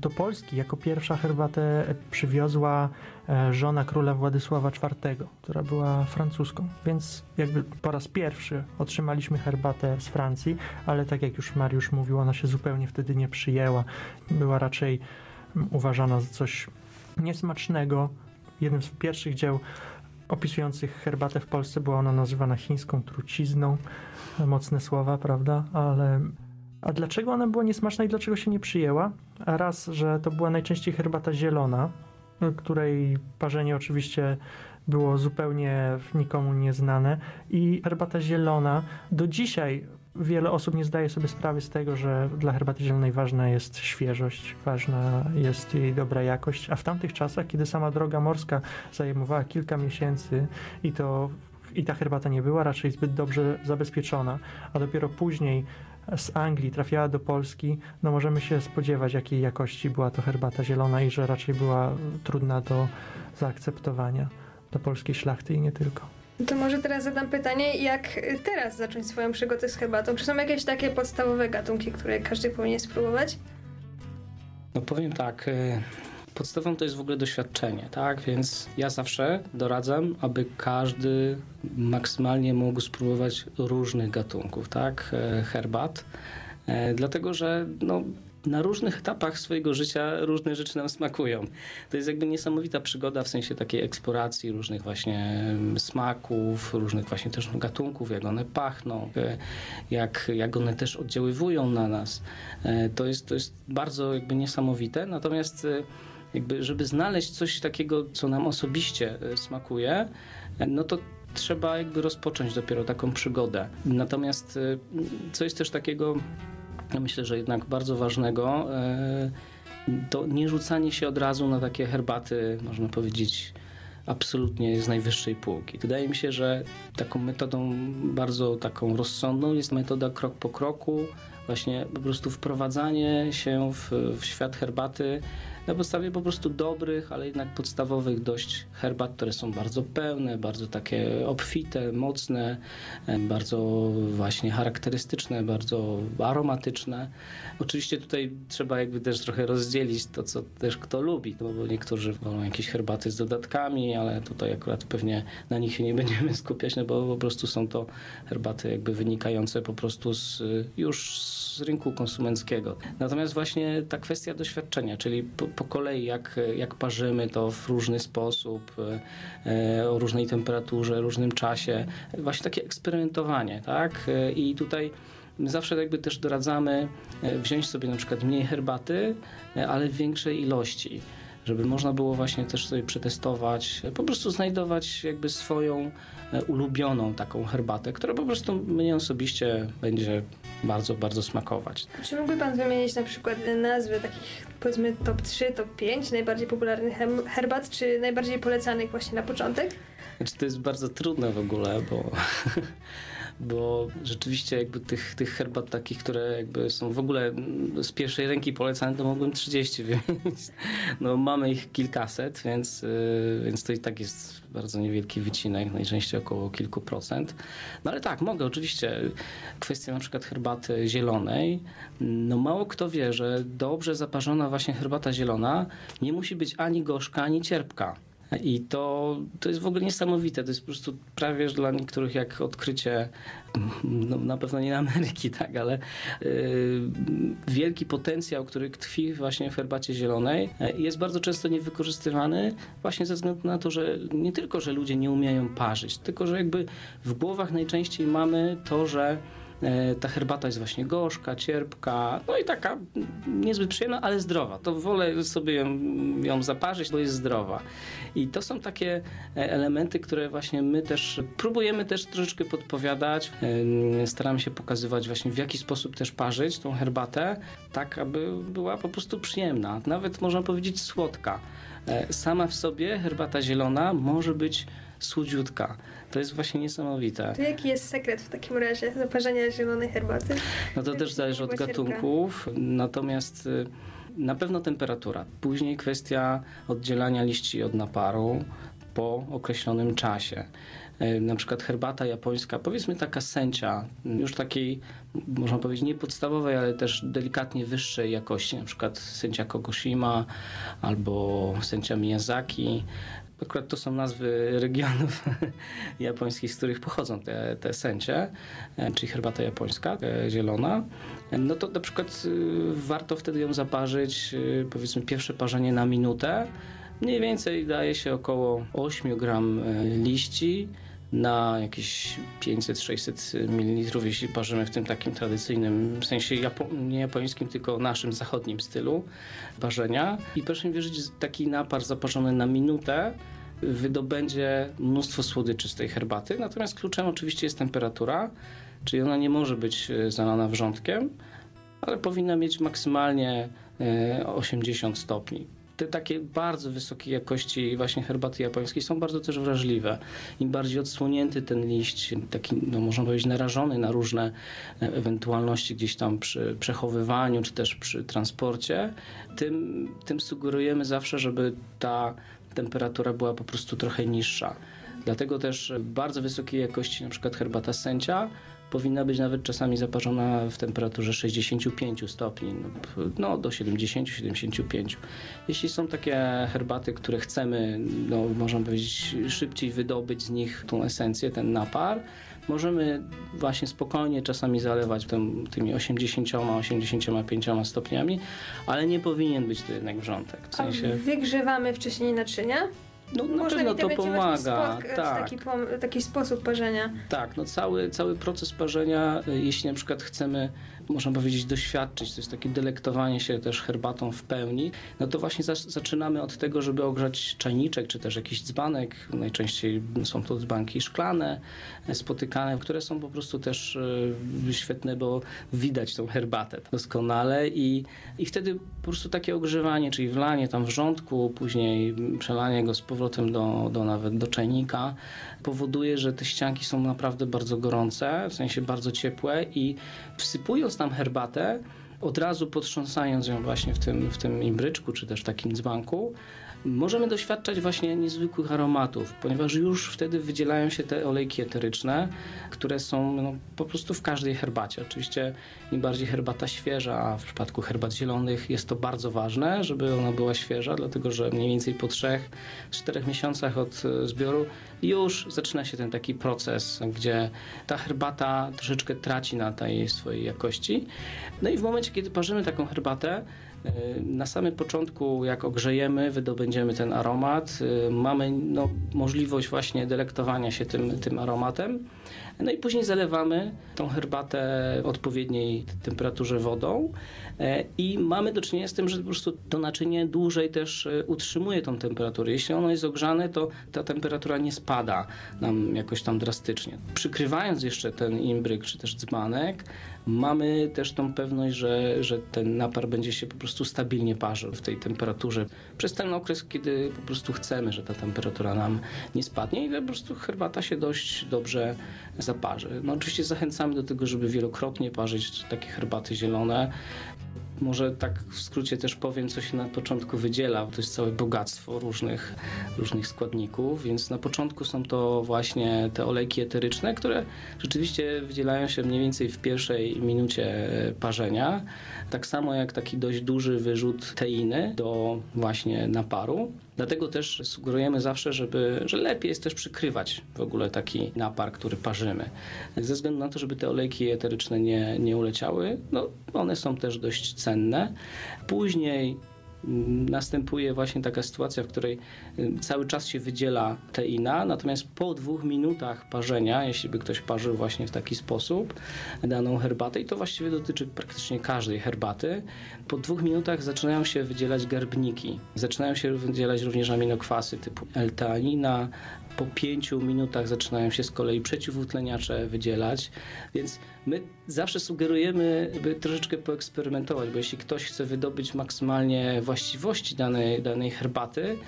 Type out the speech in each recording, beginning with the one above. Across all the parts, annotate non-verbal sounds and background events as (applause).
do Polski jako pierwsza herbatę przywiozła e, żona króla Władysława IV, która była francuską. Więc jakby po raz pierwszy otrzymaliśmy herbatę z Francji, ale tak jak już Mariusz mówił, ona się zupełnie wtedy nie przyjęła. Była raczej uważana za coś niesmacznego. Jednym z pierwszych dzieł opisujących herbatę w Polsce była ona nazywana chińską trucizną. Mocne słowa, prawda? Ale a dlaczego ona była niesmaczna i dlaczego się nie przyjęła? Raz, że to była najczęściej herbata zielona, której parzenie oczywiście było zupełnie nikomu nieznane. I herbata zielona do dzisiaj wiele osób nie zdaje sobie sprawy z tego, że dla herbaty zielonej ważna jest świeżość, ważna jest jej dobra jakość, a w tamtych czasach, kiedy sama droga morska zajmowała kilka miesięcy i to i ta herbata nie była raczej zbyt dobrze zabezpieczona, a dopiero później z Anglii trafiała do Polski, no możemy się spodziewać, jakiej jakości była to herbata zielona i że raczej była trudna do zaakceptowania dla polskiej szlachty i nie tylko. To może teraz zadam pytanie, jak teraz zacząć swoją przygodę z herbatą? Czy są jakieś takie podstawowe gatunki, które każdy powinien spróbować? No powiem tak, y, podstawą to jest w ogóle doświadczenie, tak? Więc ja zawsze doradzam, aby każdy maksymalnie mógł spróbować różnych gatunków, tak? E, herbat. E, dlatego, że no, na różnych etapach swojego życia różne rzeczy nam smakują. To jest jakby niesamowita przygoda w sensie takiej eksploracji różnych właśnie smaków, różnych właśnie też gatunków, jak one pachną, e, jak, jak one też oddziaływują na nas. To jest, to jest bardzo jakby niesamowite. Natomiast jakby, żeby znaleźć coś takiego, co nam osobiście e, smakuje, e, no to trzeba jakby rozpocząć dopiero taką przygodę. Natomiast e, co jest też takiego, ja myślę, że jednak bardzo ważnego, to nie rzucanie się od razu na takie herbaty, można powiedzieć, absolutnie z najwyższej półki. Wydaje mi się, że taką metodą bardzo taką rozsądną jest metoda krok po kroku, właśnie po prostu wprowadzanie się w, w świat herbaty na podstawie po prostu dobrych, ale jednak podstawowych dość herbat, które są bardzo pełne, bardzo takie obfite, mocne, e, bardzo właśnie charakterystyczne, bardzo aromatyczne. Oczywiście tutaj trzeba jakby też trochę rozdzielić to, co też kto lubi, no bo niektórzy wolą jakieś herbaty z dodatkami, ale tutaj akurat pewnie na nich się nie będziemy (laughs) skupiać, no bo po prostu są to herbaty jakby wynikające po prostu z, już z rynku konsumenckiego. Natomiast właśnie ta kwestia doświadczenia, czyli po, po kolei jak, jak parzymy to w różny sposób, e, o różnej temperaturze, różnym czasie, właśnie takie eksperymentowanie, tak? E, I tutaj My zawsze jakby też doradzamy e, wziąć sobie na przykład mniej herbaty, ale w większej ilości żeby można było właśnie też sobie przetestować, po prostu znajdować jakby swoją e, ulubioną taką herbatę, która po prostu mnie osobiście będzie bardzo, bardzo smakować. Czy mógłby Pan wymienić na przykład nazwy takich powiedzmy top 3, top 5 najbardziej popularnych herbat, czy najbardziej polecanych właśnie na początek? Znaczy to jest bardzo trudne w ogóle, bo (laughs) bo rzeczywiście jakby tych, tych herbat takich, które jakby są w ogóle z pierwszej ręki polecane, to mogłem 30 (laughs) wymienić. No mamy ich kilkaset, więc, y, więc to i tak jest bardzo niewielki wycinek, najczęściej około kilku procent. No ale tak, mogę oczywiście. Kwestia na przykład herbaty zielonej. No mało kto wie, że dobrze zaparzona właśnie herbata zielona nie musi być ani gorzka, ani cierpka. I to, to jest w ogóle niesamowite. To jest po prostu prawie dla niektórych jak odkrycie, no, na pewno nie Ameryki, tak, ale yy, wielki potencjał, który tkwi właśnie w herbacie zielonej, yy, jest bardzo często niewykorzystywany właśnie ze względu na to, że nie tylko, że ludzie nie umieją parzyć, tylko, że jakby w głowach najczęściej mamy to, że ta herbata jest właśnie gorzka, cierpka, no i taka niezbyt przyjemna, ale zdrowa. To wolę sobie ją, ją zaparzyć, bo jest zdrowa. I to są takie e, elementy, które właśnie my też próbujemy też troszeczkę podpowiadać. E, staramy się pokazywać właśnie w jaki sposób też parzyć tą herbatę, tak aby była po prostu przyjemna. Nawet można powiedzieć słodka. Sama w sobie herbata zielona może być słodziutka. To jest właśnie niesamowite. To jaki jest sekret w takim razie zaparzenia zielonej herbaty? No to też zależy od gatunków, natomiast y, na pewno temperatura. Później kwestia oddzielania liści od naparu po określonym czasie. e, na przykład herbata japońska, powiedzmy taka sęcia, już takiej, można powiedzieć, nie podstawowej, ale też delikatnie wyższej jakości, na przykład sęcia Kogoshima albo sęcia Miyazaki. Akurat to są nazwy regionów (laughs) japońskich, z których pochodzą te, te sęcie, e, czyli herbata japońska, e, zielona. No to na przykład y, warto wtedy ją zaparzyć, y, powiedzmy pierwsze parzenie na minutę. Mniej więcej daje się około 8 gram e, liści na jakieś 500-600 ml, jeśli parzymy w tym takim tradycyjnym, w sensie Japo nie japońskim, tylko naszym zachodnim stylu parzenia. I proszę mi wierzyć, taki napar zaparzony na minutę wydobędzie mnóstwo słodyczy z tej herbaty. Natomiast kluczem oczywiście jest temperatura, czyli ona nie może być e, zalana wrzątkiem, ale powinna mieć maksymalnie 80 e, stopni te takie bardzo wysokiej jakości właśnie herbaty japońskiej są bardzo też wrażliwe. Im bardziej odsłonięty ten liść, taki, no można powiedzieć, narażony na różne e, ewentualności gdzieś tam przy przechowywaniu, czy też przy transporcie, tym, tym sugerujemy zawsze, żeby ta temperatura była po prostu trochę niższa. Dlatego też bardzo wysokiej jakości na przykład herbata sęcia powinna być nawet czasami zaparzona w temperaturze 65 stopni, no, no do 70-75. Jeśli są takie herbaty, które chcemy, no, można powiedzieć, szybciej wydobyć z nich tą esencję, ten napar, możemy właśnie spokojnie czasami zalewać tym, tymi 80-85 stopniami, ale nie powinien być to jednak wrzątek. W sensie... A wygrzewamy wcześniej naczynia? No, na Można pewno to pomaga. Spot, tak. Taki, taki, sposób parzenia. Tak, no cały, cały proces parzenia, y, jeśli na przykład chcemy można powiedzieć, doświadczyć, to jest takie delektowanie się też herbatą w pełni, no to właśnie zaczynamy od tego, żeby ogrzać czajniczek, czy też jakiś dzbanek. Najczęściej są to dzbanki szklane, e, spotykane, które są po prostu też e, świetne, bo widać tą herbatę doskonale. I, i wtedy po prostu takie ogrzewanie, czyli wlanie tam wrzątku, później przelanie go z powrotem do, do nawet do czajnika, powoduje, że te ścianki są naprawdę bardzo gorące, w sensie bardzo ciepłe i wsypując tam herbatę, od razu potrząsając ją właśnie w tym, w tym imbryczku, czy też takim dzbanku, możemy doświadczać właśnie niezwykłych aromatów, ponieważ już wtedy wydzielają się te olejki eteryczne, które są no, po prostu w każdej herbacie. Oczywiście im bardziej herbata świeża, a w przypadku herbat zielonych jest to bardzo ważne, żeby ona była świeża, dlatego że mniej więcej po 3-4 miesiącach od e, zbioru już zaczyna się ten taki proces, gdzie ta herbata troszeczkę traci na tej swojej jakości. No i w momencie, kiedy parzymy taką herbatę, na samym początku, jak ogrzejemy, wydobędziemy ten aromat, y, mamy no, możliwość właśnie delektowania się tym, tym aromatem. No i później zalewamy tą herbatę odpowiedniej temperaturze wodą e, i mamy do czynienia z tym, że po prostu to naczynie dłużej też e, utrzymuje tą temperaturę. Jeśli ono jest ogrzane, to ta temperatura nie spada nam jakoś tam drastycznie. Przykrywając jeszcze ten imbryk czy też dzbanek, mamy też tą pewność, że, że ten napar będzie się po prostu stabilnie parzył w tej temperaturze przez ten okres, kiedy po prostu chcemy, że ta temperatura nam nie spadnie i po prostu herbata się dość dobrze zaparzy. No oczywiście zachęcamy do tego, żeby wielokrotnie parzyć takie herbaty zielone. Może tak w skrócie też powiem, co się na początku wydziela, to jest całe bogactwo różnych, różnych składników, więc na początku są to właśnie te olejki eteryczne, które rzeczywiście wydzielają się mniej więcej w pierwszej minucie parzenia. Tak samo jak taki dość duży wyrzut teiny do właśnie naparu. Dlatego też sugerujemy zawsze, żeby, że lepiej jest też przykrywać w ogóle taki napar, który parzymy. Ze względu na to, żeby te olejki eteryczne nie, nie uleciały, no one są też dość cenne. Później następuje właśnie taka sytuacja, w której y, cały czas się wydziela teina, natomiast po dwóch minutach parzenia, jeśli by ktoś parzył właśnie w taki sposób daną herbatę, i to właściwie dotyczy praktycznie każdej herbaty, po dwóch minutach zaczynają się wydzielać garbniki. Zaczynają się wydzielać również aminokwasy typu L-teanina, po pięciu minutach zaczynają się z kolei przeciwutleniacze wydzielać, więc my zawsze sugerujemy, by troszeczkę poeksperymentować, bo jeśli ktoś chce wydobyć maksymalnie właściwości danej, danej herbaty,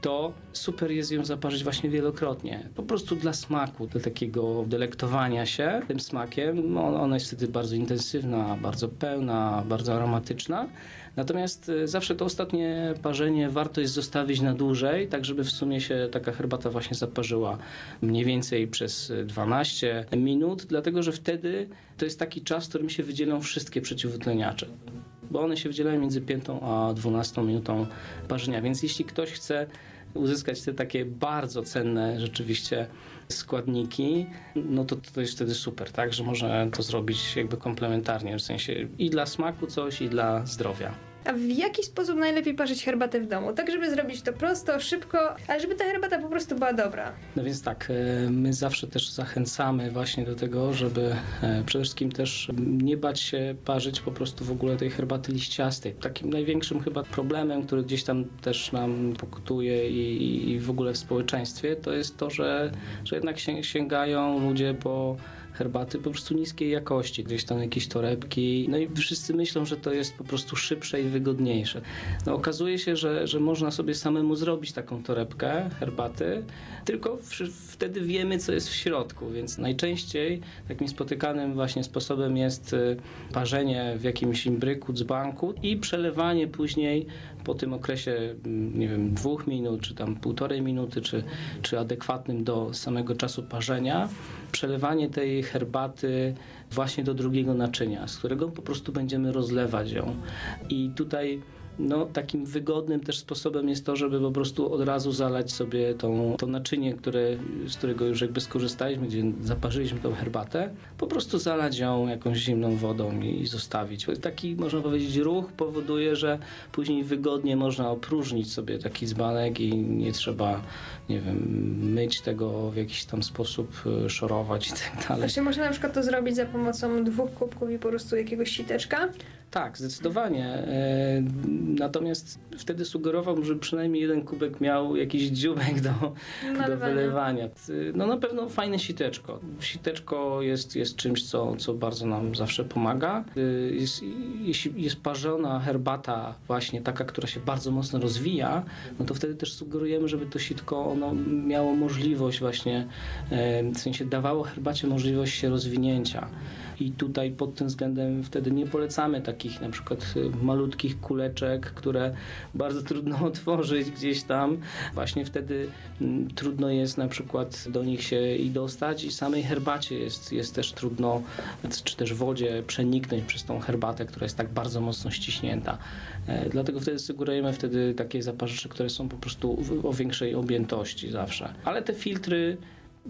to super jest ją zaparzyć właśnie wielokrotnie. Po prostu dla smaku, dla takiego delektowania się tym smakiem. Ona jest wtedy bardzo intensywna, bardzo pełna, bardzo aromatyczna. Natomiast y, zawsze to ostatnie parzenie warto jest zostawić na dłużej, tak żeby w sumie się taka herbata właśnie zaparzyła mniej więcej przez 12 minut, dlatego że wtedy to jest taki czas, w którym się wydzielą wszystkie przeciwutleniacze bo one się wydzielają między 5 a 12 minutą parzenia. Więc jeśli ktoś chce uzyskać te takie bardzo cenne rzeczywiście składniki, no to to jest wtedy super, tak, że można to zrobić jakby komplementarnie, w sensie i dla smaku coś, i dla zdrowia. A w jaki sposób najlepiej parzyć herbatę w domu? Tak, żeby zrobić to prosto, szybko, ale żeby ta herbata po prostu była dobra. No więc tak, e, my zawsze też zachęcamy właśnie do tego, żeby e, przede wszystkim też nie bać się parzyć po prostu w ogóle tej herbaty liściastej. Takim największym chyba problemem, który gdzieś tam też nam pokutuje i, i w ogóle w społeczeństwie, to jest to, że, że jednak sięgają ludzie po herbaty po prostu niskiej jakości, gdzieś tam jakieś torebki. No i wszyscy myślą, że to jest po prostu szybsze i wygodniejsze. No okazuje się, że, że można sobie samemu zrobić taką torebkę herbaty, tylko w, wtedy wiemy, co jest w środku, więc najczęściej takim spotykanym właśnie sposobem jest y, parzenie w jakimś imbryku, dzbanku i przelewanie później po tym okresie, mm, nie wiem, dwóch minut, czy tam półtorej minuty, czy, czy adekwatnym do samego czasu parzenia, przelewanie tej herbaty właśnie do drugiego naczynia, z którego po prostu będziemy rozlewać ją. I tutaj no, takim wygodnym też sposobem jest to, żeby po prostu od razu zalać sobie tą, to naczynie, które, z którego już jakby skorzystaliśmy, gdzie zaparzyliśmy tą herbatę, po prostu zalać ją jakąś zimną wodą i, i zostawić. Taki, można powiedzieć, ruch powoduje, że później wygodnie można opróżnić sobie taki dzbanek i nie trzeba, nie wiem, myć tego w jakiś tam sposób, e, szorować i tak dalej. Właśnie można na przykład to zrobić za pomocą dwóch kubków i po prostu jakiegoś siteczka? Tak, zdecydowanie. E, natomiast wtedy sugerowałbym, że przynajmniej jeden kubek miał jakiś dziubek do, do wylewania. No na pewno fajne siteczko. Siteczko jest, jest czymś, co, co bardzo nam zawsze pomaga. E, jest, jeśli jest parzona herbata właśnie taka, która się bardzo mocno rozwija, no to wtedy też sugerujemy, żeby to sitko ono miało możliwość właśnie, e, w sensie dawało herbacie możliwość się rozwinięcia i tutaj pod tym względem wtedy nie polecamy takich na przykład y, malutkich kuleczek, które bardzo trudno (laughs) otworzyć gdzieś tam. Właśnie wtedy mm, trudno jest na przykład do nich się i dostać i samej herbacie jest, jest też trudno, czy też wodzie przeniknąć przez tą herbatę, która jest tak bardzo mocno ściśnięta. E, dlatego wtedy sugerujemy wtedy takie zaparzycze, które są po prostu o większej objętości zawsze. Ale te filtry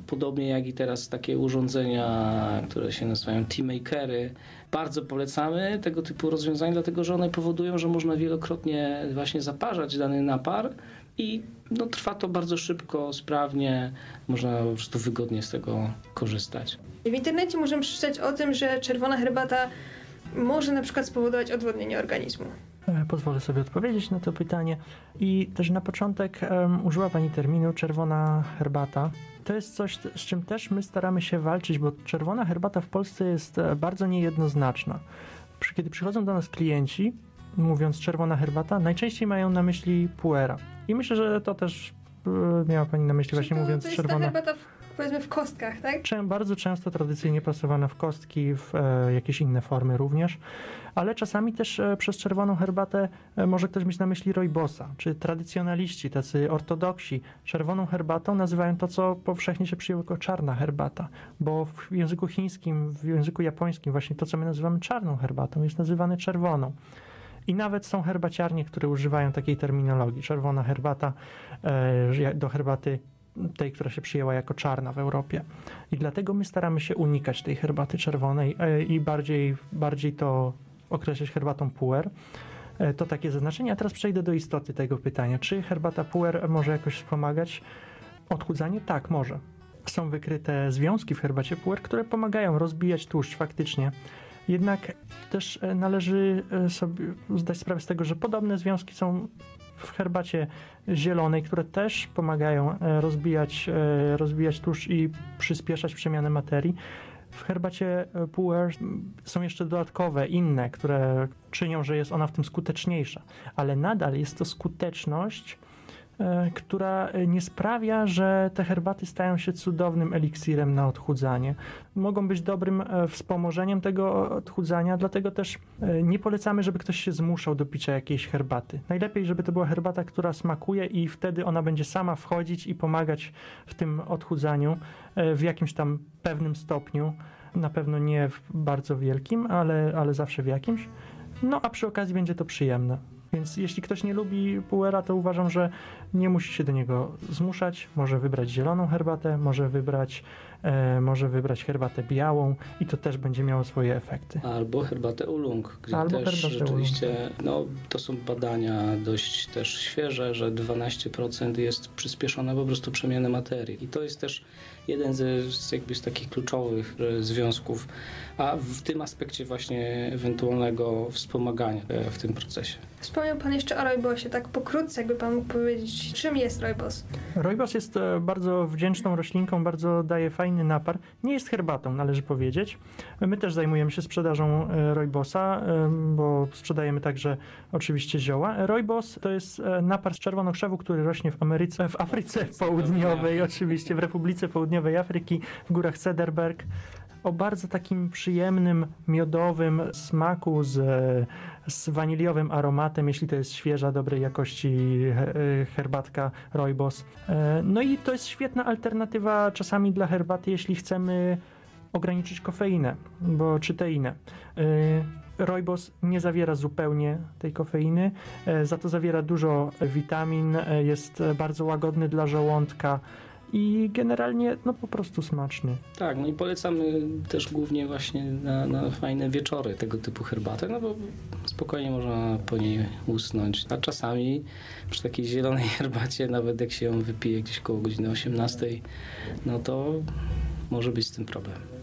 Podobnie jak i teraz takie urządzenia, które się nazywają T-Makery. Bardzo polecamy tego typu rozwiązania, dlatego że one powodują, że można wielokrotnie właśnie zaparzać dany napar i no, trwa to bardzo szybko, sprawnie, można po prostu wygodnie z tego korzystać. W internecie możemy przeczytać o tym, że czerwona herbata może na przykład spowodować odwodnienie organizmu. E, pozwolę sobie odpowiedzieć na to pytanie. I też na początek um, użyła Pani terminu czerwona herbata to jest coś, z czym też my staramy się walczyć, bo czerwona herbata w Polsce jest e, bardzo niejednoznaczna. Kiedy przychodzą do nas klienci, mówiąc czerwona herbata, najczęściej mają na myśli puera. I myślę, że to też e, miała Pani na myśli właśnie mówiąc to jest czerwona. Ta herbata w powiedzmy w kostkach, tak? Bardzo często tradycyjnie pasowana w kostki, w e, jakieś inne formy również, ale czasami też e, przez czerwoną herbatę e, może ktoś mieć na myśli rojbosa, czy tradycjonaliści, tacy ortodoksi. Czerwoną herbatą nazywają to, co powszechnie się przyjęło jako czarna herbata, bo w języku chińskim, w języku japońskim właśnie to, co my nazywamy czarną herbatą, jest nazywane czerwoną. I nawet są herbaciarnie, które używają takiej terminologii. Czerwona herbata e, do herbaty tej, która się przyjęła jako czarna w Europie. I dlatego my staramy się unikać tej herbaty czerwonej e, i bardziej, bardziej to określać herbatą puer. E, to takie zaznaczenie. A teraz przejdę do istoty tego pytania. Czy herbata puer może jakoś wspomagać odchudzanie? Tak, może. Są wykryte związki w herbacie puer, które pomagają rozbijać tłuszcz faktycznie. Jednak też e, należy sobie zdać sprawę z tego, że podobne związki są w herbacie zielonej, które też pomagają e, rozbijać, e, rozbijać tłuszcz i przyspieszać przemianę materii. W herbacie e, puer są jeszcze dodatkowe, inne, które czynią, że jest ona w tym skuteczniejsza, ale nadal jest to skuteczność e, która nie sprawia, że te herbaty stają się cudownym eliksirem na odchudzanie. Mogą być dobrym e, wspomożeniem tego odchudzania, dlatego też e, nie polecamy, żeby ktoś się zmuszał do picia jakiejś herbaty. Najlepiej, żeby to była herbata, która smakuje i wtedy ona będzie sama wchodzić i pomagać w tym odchudzaniu w jakimś tam pewnym stopniu. Na pewno nie w bardzo wielkim, ale, ale zawsze w jakimś. No a przy okazji będzie to przyjemne. Więc jeśli ktoś nie lubi puera, to uważam, że nie musi się do niego zmuszać. Może wybrać zieloną herbatę, może wybrać, e, może wybrać herbatę białą i to też będzie miało swoje efekty. Albo herbatę ulung, gdzie Albo też rzeczywiście no, to są badania dość też świeże, że 12% jest przyspieszone po prostu przemiany materii. I to jest też jeden z, z, jakby z takich kluczowych e, związków, a w tym aspekcie właśnie ewentualnego wspomagania e, w tym procesie. Wspomniał Pan jeszcze o rojbosie, tak pokrótce jakby Pan mógł powiedzieć, czym jest rojbos? Rojbos jest e, bardzo wdzięczną roślinką, bardzo daje fajny napar. Nie jest herbatą, należy powiedzieć. My też zajmujemy się sprzedażą rojbosa, bo sprzedajemy także oczywiście zioła. Rojbos to jest napar z czerwonokrzewu, który rośnie w Ameryce, w Afryce Południowej, oczywiście w Republice Południowej południowej Afryki, w górach Cederberg, o bardzo takim przyjemnym, miodowym smaku z, z waniliowym aromatem, jeśli to jest świeża, dobrej jakości herbatka Rooibos. E, no i to jest świetna alternatywa czasami dla herbaty, jeśli chcemy ograniczyć kofeinę, bo czy teinę. E, Rooibos nie zawiera zupełnie tej kofeiny, e, za to zawiera dużo witamin, jest bardzo łagodny dla żołądka, i generalnie no po prostu smaczny. Tak, no i polecamy też głównie właśnie na, na fajne wieczory tego typu herbatę, no bo spokojnie można po niej usnąć. A czasami przy takiej zielonej (laughs) herbacie, nawet jak się ją wypije gdzieś koło godziny 18, no to może być z tym problem.